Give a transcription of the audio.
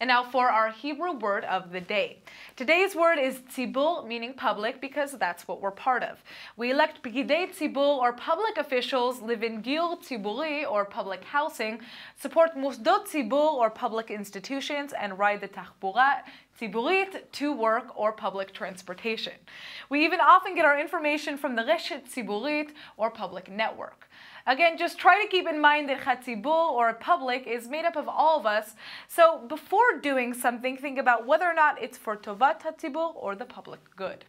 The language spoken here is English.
And now for our Hebrew word of the day. Today's word is tzibur, meaning public, because that's what we're part of. We elect p'kidei tzibur, or public officials, live in gil tziburi, or public housing, support musdot tzibur, or public institutions, and ride the tachbura tziburit, to work, or public transportation. We even often get our information from the reshet tziburit, or public network. Again, just try to keep in mind that Chatzibur, or public, is made up of all of us. So before doing something, think about whether or not it's for Tovat Chatzibur or the public good.